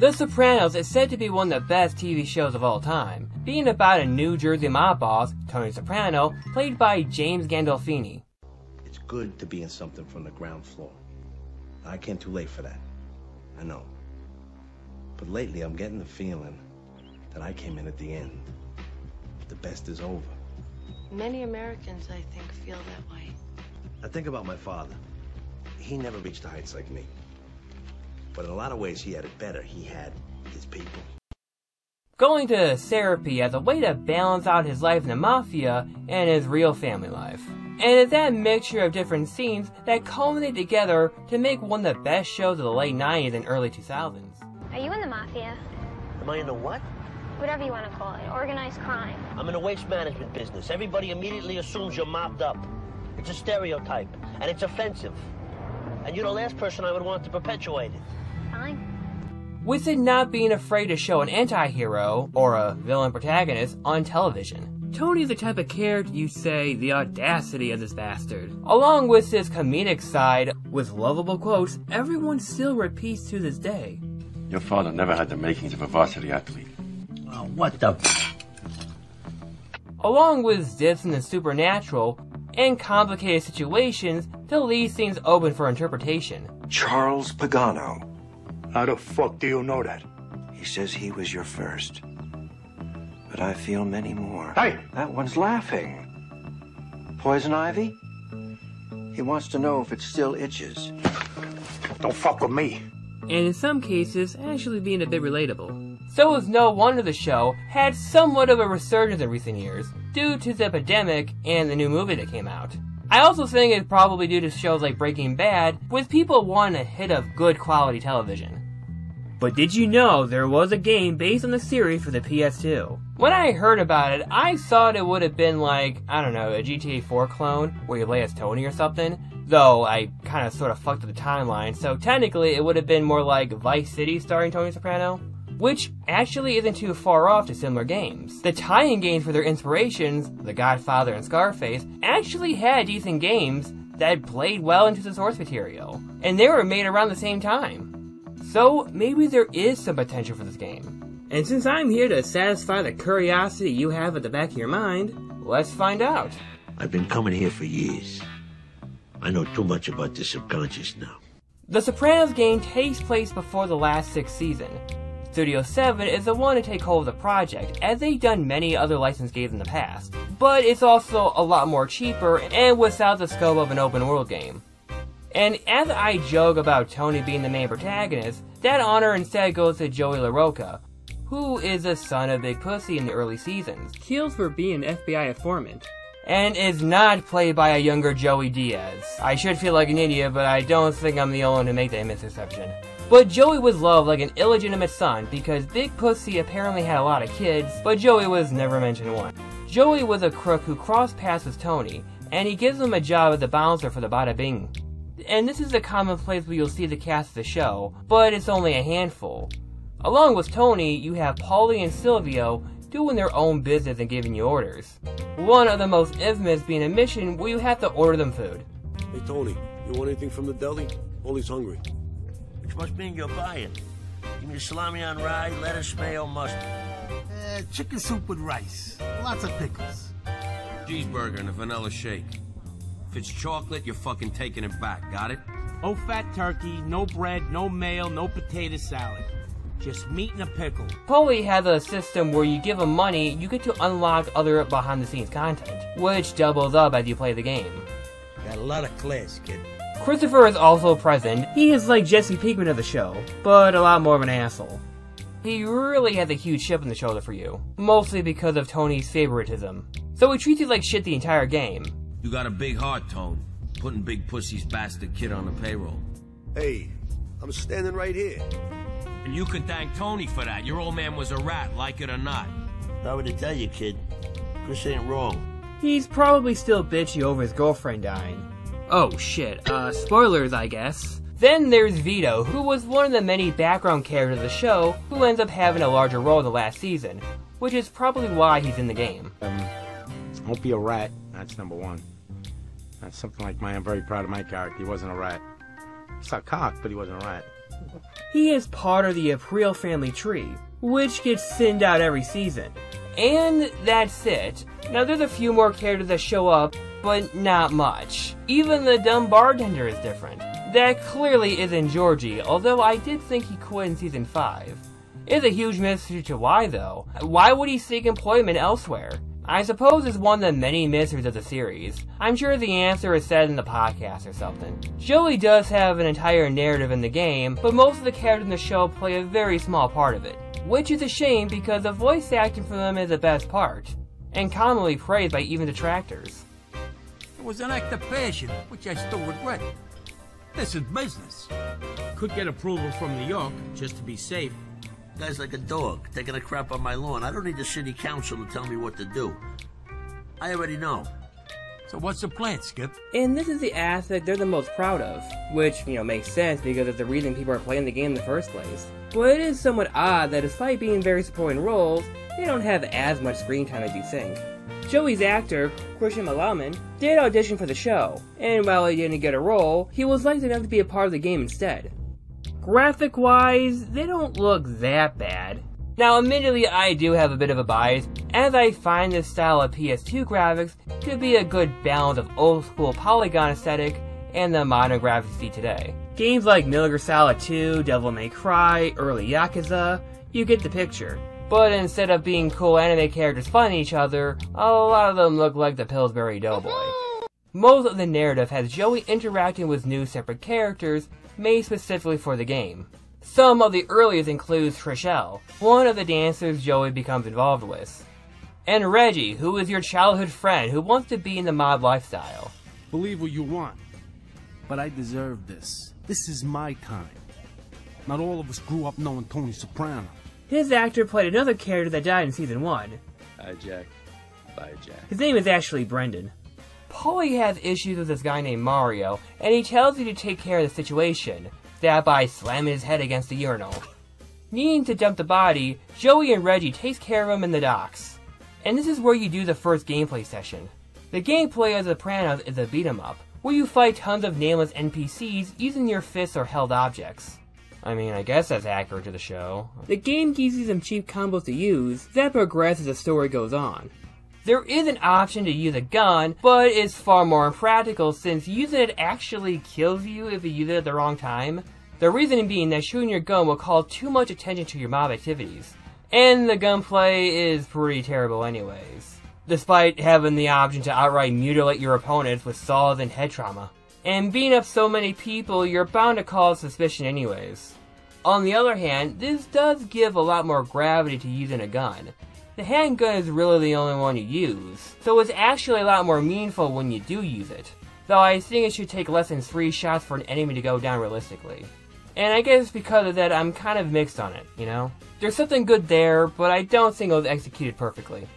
The Sopranos is said to be one of the best TV shows of all time, being about a New Jersey mob boss, Tony Soprano, played by James Gandolfini. It's good to be in something from the ground floor. I came too late for that. I know. But lately, I'm getting the feeling that I came in at the end. The best is over. Many Americans, I think, feel that way. I think about my father. He never reached the heights like me. But in a lot of ways, he had it better. He had his people. Going to therapy as a way to balance out his life in the mafia and his real family life. And it's that mixture of different scenes that culminate together to make one of the best shows of the late 90s and early 2000s. Are you in the mafia? Am I in the what? Whatever you want to call it. Organized crime. I'm in the waste management business. Everybody immediately assumes you're mobbed up. It's a stereotype, and it's offensive. And you're the last person I would want to perpetuate it. Fine. With it not being afraid to show an anti-hero, or a villain protagonist, on television. Tony's the type of character you say the audacity of this bastard. Along with his comedic side, with lovable quotes, everyone still repeats to this day. Your father never had the makings of a varsity athlete. Oh, what the? Along with dips and the supernatural and complicated situations to leave things open for interpretation. Charles Pagano. How the fuck do you know that? He says he was your first. But I feel many more. Hey! That one's laughing. Poison ivy? He wants to know if it still itches. Don't fuck with me. And in some cases, actually being a bit relatable. So it's no wonder the show had somewhat of a resurgence in recent years, due to the epidemic and the new movie that came out. I also think it's probably due to shows like Breaking Bad, with people wanting a hit of good quality television. But did you know there was a game based on the series for the PS2? When I heard about it, I thought it would have been like, I don't know, a GTA 4 clone, where you play as Tony or something. Though I kind of sort of fucked up the timeline, so technically it would have been more like Vice City starring Tony Soprano which actually isn't too far off to similar games. The tie-in games for their inspirations, The Godfather and Scarface, actually had decent games that played well into the source material, and they were made around the same time. So maybe there is some potential for this game. And since I'm here to satisfy the curiosity you have at the back of your mind, let's find out. I've been coming here for years. I know too much about the subconscious now. The Sopranos game takes place before the last sixth season, Studio 7 is the one to take hold of the project, as they've done many other licensed games in the past, but it's also a lot more cheaper and without the scope of an open world game. And as I joke about Tony being the main protagonist, that honor instead goes to Joey LaRocca, who is the son of Big Pussy in the early seasons, Kills for being an FBI informant, and is not played by a younger Joey Diaz. I should feel like an idiot, but I don't think I'm the only one to make that misperception. But Joey was loved like an illegitimate son because Big Pussy apparently had a lot of kids, but Joey was never mentioned once. Joey was a crook who crossed paths with Tony, and he gives him a job as a bouncer for the Bada Bing. And this is a common place where you'll see the cast of the show, but it's only a handful. Along with Tony, you have Paulie and Silvio doing their own business and giving you orders. One of the most infamous being a mission where you have to order them food. Hey Tony, you want anything from the deli? Paulie's hungry. Which must mean you're buying. Give me a salami on rye, lettuce, mayo, mustard. Uh, chicken soup with rice. Lots of pickles. Cheeseburger and a vanilla shake. If it's chocolate, you're fucking taking it back. Got it? No fat turkey, no bread, no mail, no potato salad. Just meat and a pickle. Paulie has a system where you give him money, you get to unlock other behind the scenes content, which doubles up as you play the game. Got a lot of class, kid. Christopher is also present. He is like Jesse Pinkman of the show, but a lot more of an asshole. He really has a huge chip on the shoulder for you, mostly because of Tony's favoritism. So he treats you like shit the entire game. You got a big heart, Tone. Putting Big Pussy's bastard kid on the payroll. Hey, I'm standing right here. And you can thank Tony for that. Your old man was a rat, like it or not. I would tell you, kid. Chris ain't wrong. He's probably still bitchy over his girlfriend dying. Oh shit, uh, spoilers I guess. Then there's Vito, who was one of the many background characters of the show, who ends up having a larger role in the last season, which is probably why he's in the game. Um, won't be a rat, that's number one. That's something like my, I'm very proud of my character, he wasn't a rat. He's not cock, but he wasn't a rat. He is part of the Aprile family tree, which gets thinned out every season. And that's it. Now there's a few more characters that show up, but not much. Even the dumb bartender is different. That clearly isn't Georgie, although I did think he quit in season 5. It's a huge mystery to why though. Why would he seek employment elsewhere? I suppose it's one of the many mysteries of the series. I'm sure the answer is said in the podcast or something. Joey does have an entire narrative in the game, but most of the characters in the show play a very small part of it. Which is a shame because the voice acting for them is the best part, and commonly praised by even detractors. It was an act of passion, which I still regret. This is business. Could get approval from New York, just to be safe. Guy's like a dog, taking a crap on my lawn. I don't need the city council to tell me what to do. I already know. So what's the plan, Skip? And this is the aspect they're the most proud of, which, you know, makes sense because it's the reason people are playing the game in the first place. But it is somewhat odd that despite being very supporting roles, they don't have as much screen time as you think. Joey's actor, Christian Maelen, did audition for the show, and while he didn't get a role, he was likely enough to be a part of the game instead. Graphic wise, they don't look that bad. Now, admittedly, I do have a bit of a bias, as I find this style of PS2 graphics to be a good balance of old school polygon aesthetic and the modern graphics see today. Games like Metal Solid 2, Devil May Cry, early Yakuza, you get the picture. But instead of being cool anime characters fighting each other, a lot of them look like the Pillsbury Doughboy. Most of the narrative has Joey interacting with new separate characters made specifically for the game. Some of the earliest includes Trishelle, one of the dancers Joey becomes involved with. And Reggie, who is your childhood friend who wants to be in the mob lifestyle. Believe what you want, but I deserve this. This is my time. Not all of us grew up knowing Tony Soprano. His actor played another character that died in season 1. Hi, Jack. Bye, Jack. His name is actually Brendan. Paulie has issues with this guy named Mario, and he tells you to take care of the situation, that by slamming his head against the urinal. Needing to dump the body, Joey and Reggie takes care of him in the docks. And this is where you do the first gameplay session. The gameplay of The Sopranos is a beat 'em up, where you fight tons of nameless NPCs using your fists or held objects. I mean, I guess that's accurate to the show. The game gives you some cheap combos to use that progress as the story goes on. There is an option to use a gun, but it's far more impractical since using it actually kills you if you use it at the wrong time. The reason being that shooting your gun will call too much attention to your mob activities. And the gunplay is pretty terrible anyways. Despite having the option to outright mutilate your opponents with saws and head trauma. And being up so many people, you're bound to cause suspicion anyways. On the other hand, this does give a lot more gravity to using a gun. The handgun is really the only one you use, so it's actually a lot more meaningful when you do use it. Though I think it should take less than 3 shots for an enemy to go down realistically. And I guess because of that, I'm kind of mixed on it, you know? There's something good there, but I don't think it was executed perfectly.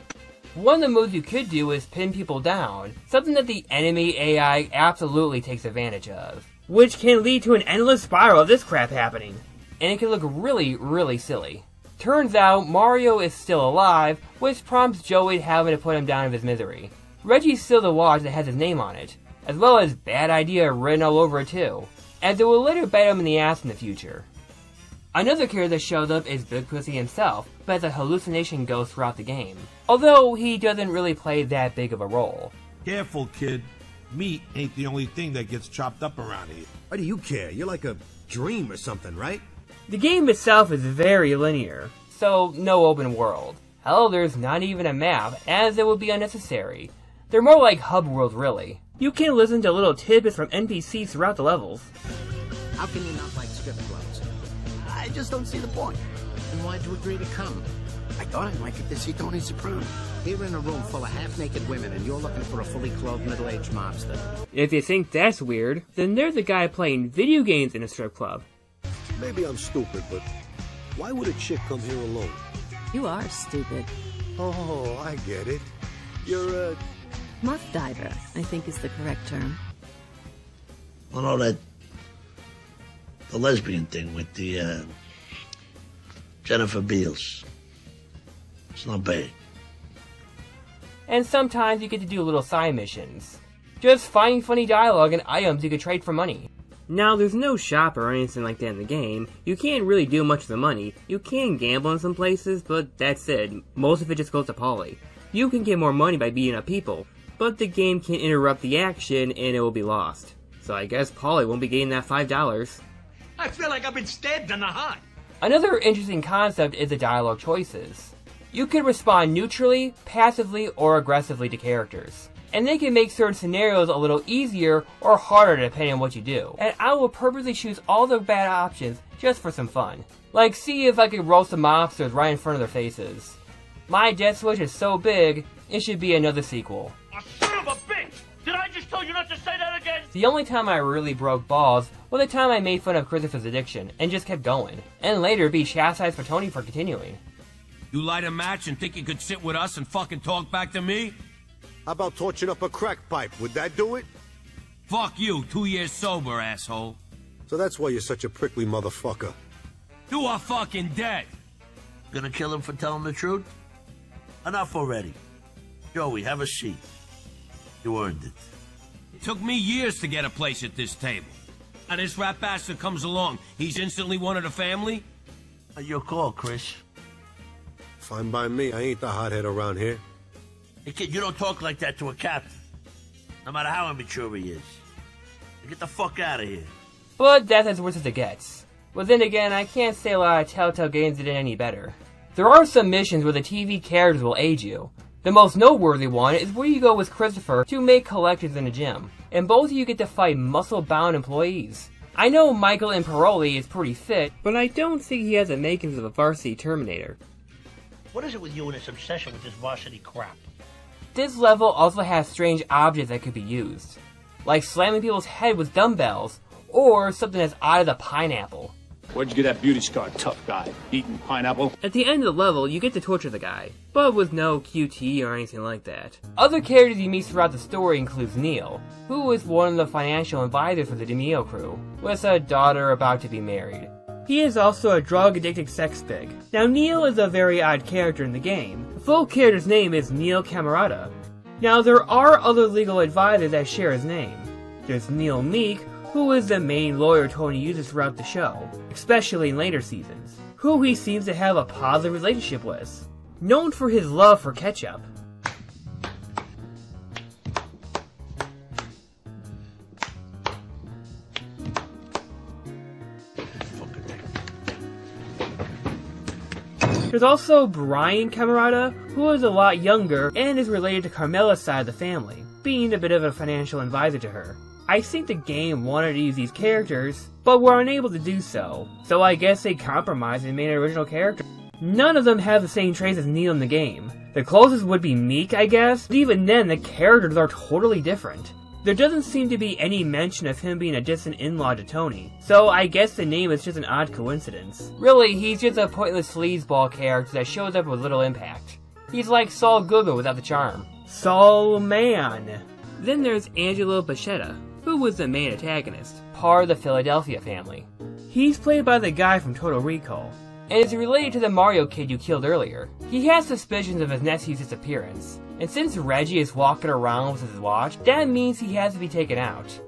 One of the moves you could do is pin people down, something that the enemy AI absolutely takes advantage of. Which can lead to an endless spiral of this crap happening. And it can look really, really silly. Turns out Mario is still alive, which prompts Joey having to put him down of his misery. Reggie's still the watch that has his name on it, as well as bad idea written all over it too, as it will later bite him in the ass in the future. Another character that shows up is Big Pussy himself, but as a hallucination ghost throughout the game, although he doesn't really play that big of a role. Careful, kid. Meat ain't the only thing that gets chopped up around here. Why do you care? You're like a dream or something, right? The game itself is very linear, so no open world. Hell, there's not even a map, as it would be unnecessary. They're more like hub worlds, really. You can listen to little tidbits from NPCs throughout the levels. How can you not like strip clubs? I just don't see the point. And why'd you agree to come? I thought I might get to see Tony Soprano. Here in a room full of half-naked women, and you're looking for a fully clothed middle-aged mobster. If you think that's weird, then there's a guy playing video games in a strip club. Maybe I'm stupid, but why would a chick come here alone? You are stupid. Oh, I get it. You're a... Muff diver, I think is the correct term. Well, no, that... The lesbian thing with the, uh... Jennifer Beals. It's not bad. And sometimes you get to do little side missions. Just find funny dialogue and items you could trade for money. Now, there's no shop or anything like that in the game. You can't really do much with the money. You can gamble in some places, but that's it. Most of it just goes to Paulie. You can get more money by beating up people, but the game can interrupt the action and it will be lost. So I guess Paulie won't be getting that $5. I feel like I've been stabbed in the heart. Another interesting concept is the dialogue choices. You can respond neutrally, passively, or aggressively to characters. And they can make certain scenarios a little easier or harder depending on what you do. And I will purposely choose all the bad options just for some fun. Like see if I can roast the mobsters right in front of their faces. My death switch is so big, it should be another sequel. Son of a bitch! Did I just tell you not to say that again? The only time I really broke balls was the time I made fun of Christopher's addiction and just kept going, and later be chastised for Tony for continuing. You light a match and think you could sit with us and fucking talk back to me? How about torching up a crack pipe? Would that do it? Fuck you, two years sober, asshole. So that's why you're such a prickly motherfucker. You are fucking dead. Gonna kill him for telling the truth? Enough already. Joey, have a seat. You earned it. It took me years to get a place at this table. And this rat bastard comes along. He's instantly one of the family? Your call, Chris. Fine by me. I ain't the hothead around here. Hey, kid, you don't talk like that to a captain. No matter how immature he is. Get the fuck out of here. But that's as worse as it gets. But then again, I can't say a lot of Telltale games did it any better. There are some missions where the TV characters will aid you. The most noteworthy one is where you go with Christopher to make collections in a gym, and both of you get to fight muscle-bound employees. I know Michael Imperioli is pretty fit, but I don't think he has the makings of a varsity Terminator. What is it with you and this obsession with this varsity crap? This level also has strange objects that could be used, like slamming people's head with dumbbells, or something that's out of the pineapple. Where'd you get that beauty scar, tough guy? Eating pineapple? At the end of the level, you get to torture the guy, but with no QT or anything like that. Other characters you meet throughout the story includes Neil, who is one of the financial advisors for the DiMeo crew, with a daughter about to be married. He is also a drug-addicted sex pig. Now Neil is a very odd character in the game. The full character's name is Neil Cammarata. Now there are other legal advisors that share his name. There's Neil Mink, who is the main lawyer Tony uses throughout the show, especially in later seasons, who he seems to have a positive relationship with. Known for his love for ketchup. There's also Brian Cammarata, who is a lot younger and is related to Carmela's side of the family, being a bit of a financial advisor to her. I think the game wanted to use these characters, but were unable to do so, so I guess they compromised and made an original character. None of them have the same traits as Neil in the game. The closest would be Mink, I guess, but even then the characters are totally different. There doesn't seem to be any mention of him being a distant in-law to Tony, so I guess the name is just an odd coincidence. Really, he's just a pointless sleazeball character that shows up with little impact. He's like Saul Goodman without the charm. Saul Man. Then there's Angelo Bachetta, who was the main antagonist, part of the Philadelphia family. He's played by the guy from Total Recall, and is related to the Mario kid you killed earlier. He has suspicions of his nephew's disappearance, and since Reggie is walking around with his watch, that means he has to be taken out.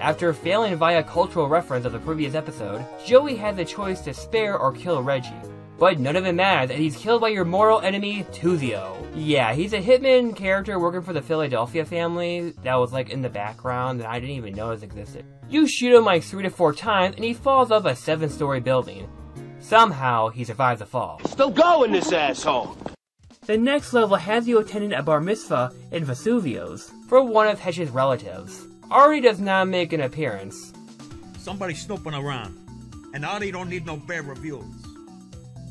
After failing via cultural reference of the previous episode, Joey had the choice to spare or kill Reggie. But none of it matters, and he's killed by your mortal enemy, Tuzio. Yeah, he's a hitman character working for the Philadelphia family that was like in the background that I didn't even know existed. You shoot him like three to four times, and he falls off a seven story building. Somehow, he survives the fall. Still going, this asshole! The next level has you attending a bar mitzvah in Vesuvio's for one of Hesh's relatives. Artie does not make an appearance. Somebody's snooping around. And Artie don't need no bad reviews.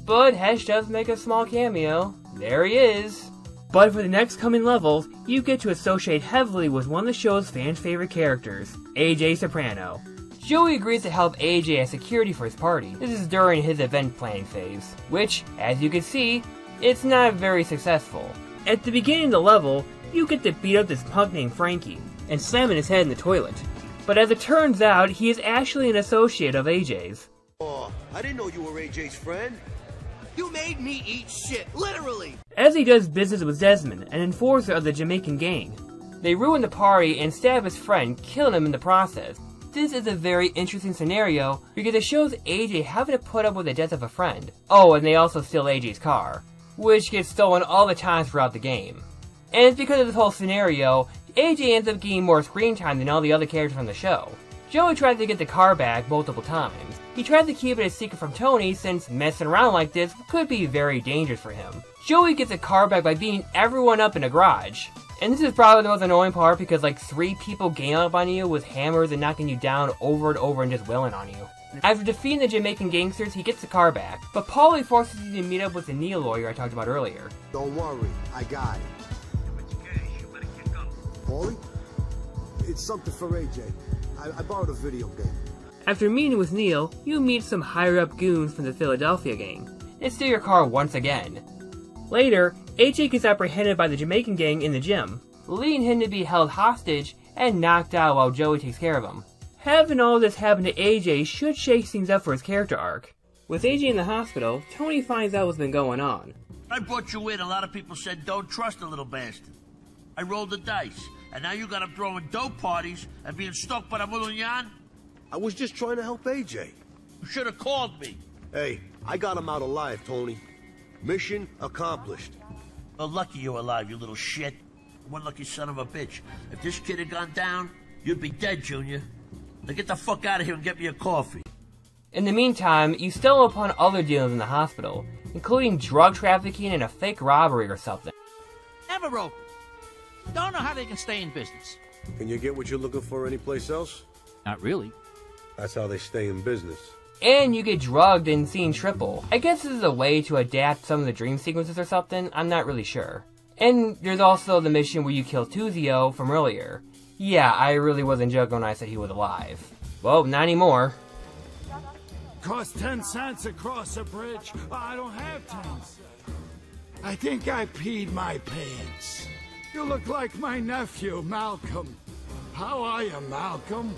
But Hesh does make a small cameo. There he is. But for the next coming levels, you get to associate heavily with one of the show's fan favorite characters, AJ Soprano. Joey agrees to help AJ as security for his party. This is during his event planning phase, which, as you can see, it's not very successful. At the beginning of the level, you get to beat up this punk named Frankie, and slamming his head in the toilet. But as it turns out, he is actually an associate of AJ's. Oh, I didn't know you were AJ's friend. You made me eat shit, literally! As he does business with Desmond, an enforcer of the Jamaican gang. They ruin the party and stab his friend, killing him in the process. This is a very interesting scenario because it shows AJ having to put up with the death of a friend. Oh, and they also steal AJ's car, which gets stolen all the time throughout the game. And it's because of this whole scenario, AJ ends up getting more screen time than all the other characters on the show. Joey tries to get the car back multiple times. He tried to keep it a secret from Tony since messing around like this could be very dangerous for him. Joey gets the car back by beating everyone up in a garage. And this is probably the most annoying part because like three people gang up on you with hammers and knocking you down over and over and just wailing on you. After defeating the Jamaican gangsters, he gets the car back, but Paulie forces you to meet up with the Neil lawyer I talked about earlier. Don't worry, I got it. Paulie? It's something for AJ. I, I borrowed a video game. After meeting with Neil, you meet some higher up goons from the Philadelphia gang, They steal your car once again. Later, AJ gets apprehended by the Jamaican gang in the gym, leading him to be held hostage and knocked out while Joey takes care of him. Having all this happen to AJ should shake things up for his character arc. With AJ in the hospital, Tony finds out what's been going on. I brought you in. A lot of people said don't trust the little bastard. I rolled the dice, and now you got him throwing dope parties and being stalked by the Mulunyan? I was just trying to help AJ. You should have called me. Hey, I got him out alive, Tony. Mission accomplished. Well, lucky you're alive, you little shit. One lucky son of a bitch. If this kid had gone down, you'd be dead, Junior. Now get the fuck out of here and get me a coffee. In the meantime, you stumble upon other dealings in the hospital, including drug trafficking and a fake robbery or something. Never open. Don't know how they can stay in business. Can you get what you're looking for anyplace else? Not really. That's how they stay in business. And you get drugged and seen triple. I guess this is a way to adapt some of the dream sequences or something, I'm not really sure. And there's also the mission where you kill Tuzio from earlier. Yeah, I really wasn't joking when I said he was alive. Well, not anymore. Cost ten cents across a bridge. I don't have ten cents. I think I peed my pants. You look like my nephew, Malcolm. How are you, Malcolm?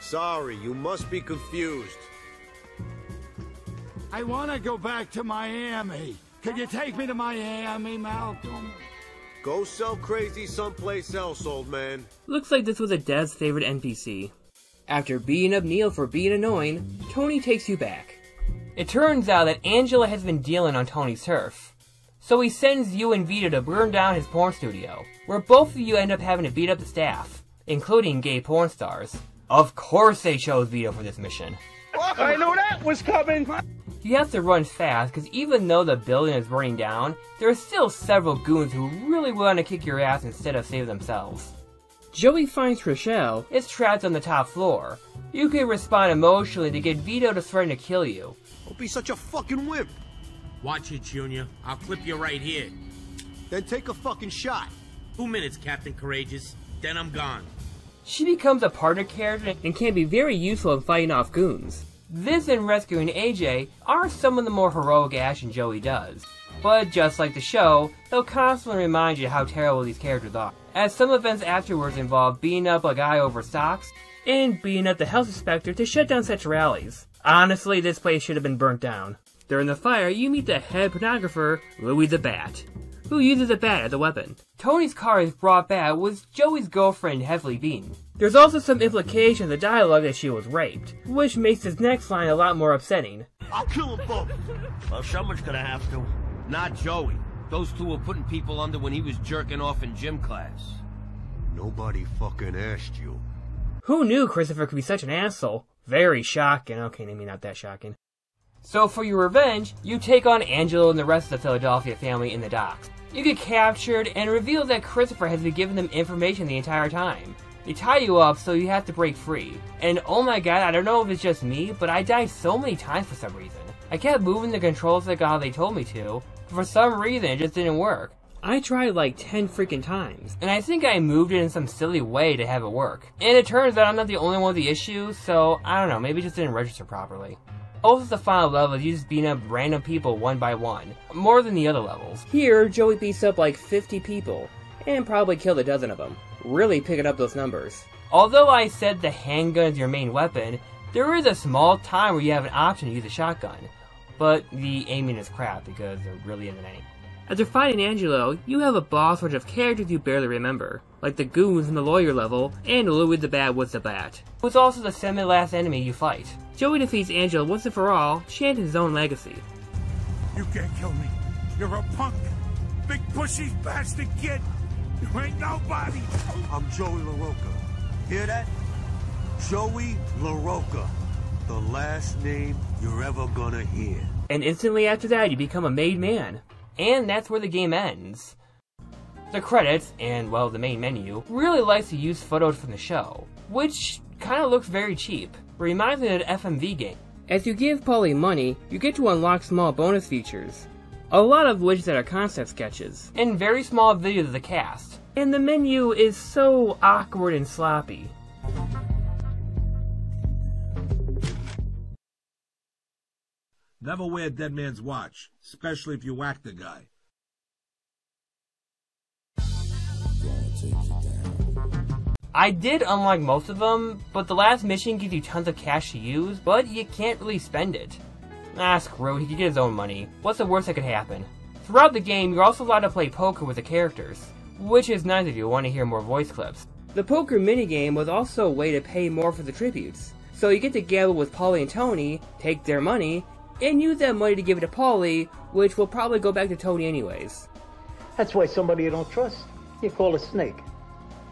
Sorry, you must be confused. I want to go back to Miami. Could you take me to Miami, Malcolm? Go sell crazy someplace else, old man. Looks like this was a Dad's favorite NPC. After beating up Neil for being annoying, Tony takes you back. It turns out that Angelo has been dealing on Tony's turf. So he sends you and Vito to burn down his porn studio, where both of you end up having to beat up the staff, including gay porn stars. Of course they chose Vito for this mission. I knew that was coming! You have to run fast, because even though the building is burning down, there are still several goons who really want to kick your ass instead of save themselves. Joey finds Rochelle is trapped on the top floor. You can respond emotionally to get Vito to threaten to kill you. Don't be such a fucking wimp. Watch it, Junior. I'll clip you right here. Then take a fucking shot. Two minutes, Captain Courageous. Then I'm gone. She becomes a partner character and can be very useful in fighting off goons. This and rescuing AJ are some of the more heroic action Joey does. But just like the show, they'll constantly remind you how terrible these characters are. As some events afterwards involve beating up a guy over socks and beating up the health inspector to shut down such rallies. Honestly, this place should have been burnt down. During the fire, you meet the head pornographer, Louis the Bat, who uses a bat as a weapon. Tony's car is brought back with Joey's girlfriend heavily beaten. There's also some implication in the dialogue that she was raped, which makes this next line a lot more upsetting. I'll kill them both. Well, someone's gonna have to. Not Joey. Those two were putting people under when he was jerking off in gym class. Nobody fucking asked you. Who knew Christopher could be such an asshole? Very shocking. Okay, maybe not that shocking. So for your revenge, you take on Angelo and the rest of the Philadelphia family in the docks. You get captured and reveal that Christopher has been giving them information the entire time. They tie you up so you have to break free. And oh my god, I don't know if it's just me, but I died so many times for some reason. I kept moving the controls like how they told me to, but for some reason it just didn't work. I tried like 10 freaking times, and I think I moved it in some silly way to have it work. And it turns out I'm not the only one with the issue, so I don't know, maybe it just didn't register properly. Also, the final level, you just beat up random people one by one, more than the other levels. Here, Joey beats up like 50 people, and probably killed a dozen of them. Really picking up those numbers. Although I said the handgun is your main weapon, there is a small time where you have an option to use a shotgun, but the aiming is crap because there really isn't any. After fighting Angelo, you have a boss bunch of characters you barely remember. like the goons in the lawyer level, and Louis the Bat with the Bat, who's also the semi-last enemy you fight. Joey defeats Angelo once and for all, chanting his own legacy. You can't kill me. You're a punk. Big pushy bastard kid. You ain't nobody. I'm Joey LaRocca. Hear that? Joey LaRocca. The last name you're ever gonna hear. And instantly after that, you become a made man. And that's where the game ends. The credits, and well, the main menu, really likes to use photos from the show, which kinda looks very cheap. Reminds me of an FMV game. As you give Paulie money, you get to unlock small bonus features, a lot of which that are concept sketches, and very small videos of the cast. And the menu is so awkward and sloppy. Never wear a dead man's watch, especially if you whack the guy. I did unlock most of them, but the last mission gives you tons of cash to use, but you can't really spend it. Ah, screw it, he could get his own money. What's the worst that could happen? Throughout the game, you're also allowed to play poker with the characters, which is nice if you want to hear more voice clips. The poker minigame was also a way to pay more for the tributes, so you get to gamble with Paulie and Tony, take their money, and use that money to give it to Paulie, which will probably go back to Tony anyways. That's why somebody you don't trust, you call a snake.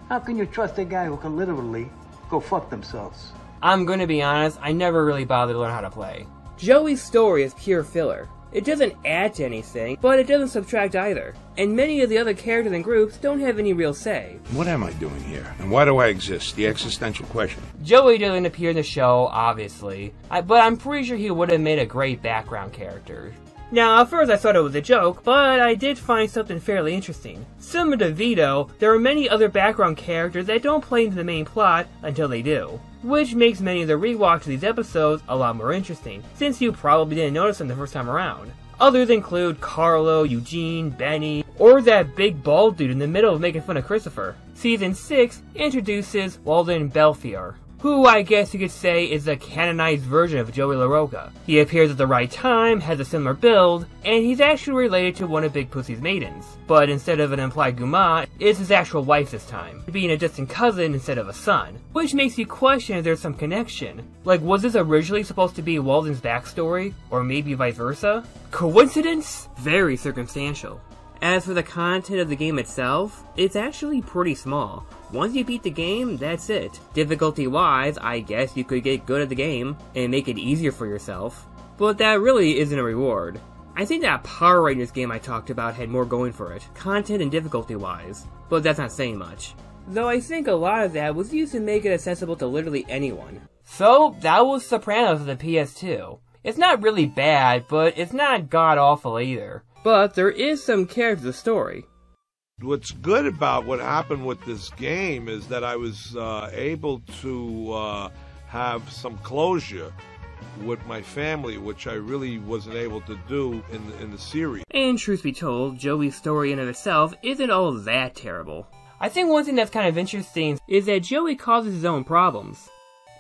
How can you trust a guy who can literally go fuck themselves? I'm gonna be honest, I never really bothered to learn how to play. Joey's story is pure filler. It doesn't add to anything, but it doesn't subtract either. And many of the other characters and groups don't have any real say. What am I doing here? And why do I exist? The existential question. Joey doesn't appear in the show, obviously, I, but I'm pretty sure he would have made a great background character. Now, at first I thought it was a joke, but I did find something fairly interesting. Similar to Vito, there are many other background characters that don't play into the main plot until they do. Which makes many of the rewatch of these episodes a lot more interesting, since you probably didn't notice them the first time around. Others include Carlo, Eugene, Benny, or that big bald dude in the middle of making fun of Christopher. Season 6 introduces Walden Belfiore, who I guess you could say is a canonized version of Joey LaRocca. He appears at the right time, has a similar build, and he's actually related to one of Big Pussy's maidens. But instead of an implied Guma, it's his actual wife this time, being a distant cousin instead of a son. Which makes you question if there's some connection. Like, was this originally supposed to be Walden's backstory? Or maybe vice versa? Coincidence? Very circumstantial. As for the content of the game itself, it's actually pretty small. Once you beat the game, that's it. Difficulty wise, I guess you could get good at the game and make it easier for yourself. But that really isn't a reward. I think that Power Rangers game I talked about had more going for it, content and difficulty wise, but that's not saying much. Though I think a lot of that was used to make it accessible to literally anyone. So, that was Sopranos of the PS2. It's not really bad, but it's not god awful either. But there is some care to the story. What's good about what happened with this game is that I was uh, able to uh, have some closure with my family, which I really wasn't able to do in the, in the series. And truth be told, Joey's story in of itself isn't all that terrible. I think one thing that's kind of interesting is that Joey causes his own problems.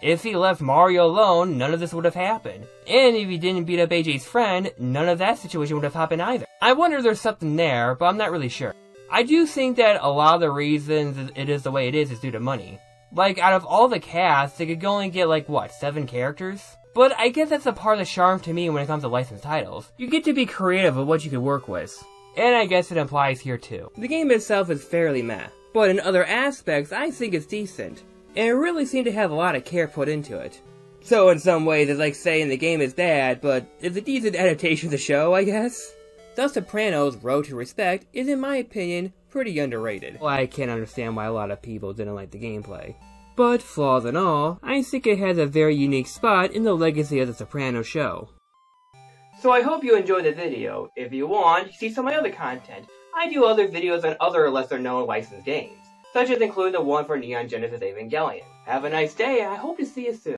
If he left Mario alone, none of this would have happened. And if he didn't beat up AJ's friend, none of that situation would have happened either. I wonder if there's something there, but I'm not really sure. I do think that a lot of the reasons it is the way it is is due to money. Like, out of all the cast, they could only get, like, what, seven characters? But I guess that's a part of the charm to me when it comes to licensed titles. You get to be creative with what you can work with. And I guess it applies here too. The game itself is fairly meh, but in other aspects, I think it's decent. And it really seemed to have a lot of care put into it. So in some ways, it's like saying the game is bad, but it's a decent adaptation of the show, I guess. The Sopranos' Road to Respect is, in my opinion, pretty underrated. Well, I can't understand why a lot of people didn't like the gameplay. But, flaws and all, I think it has a very unique spot in the legacy of the Sopranos show. So I hope you enjoyed the video. If you want, to see some of my other content. I do other videos on other lesser known licensed games, such as including the one for Neon Genesis Evangelion. Have a nice day, and I hope to see you soon.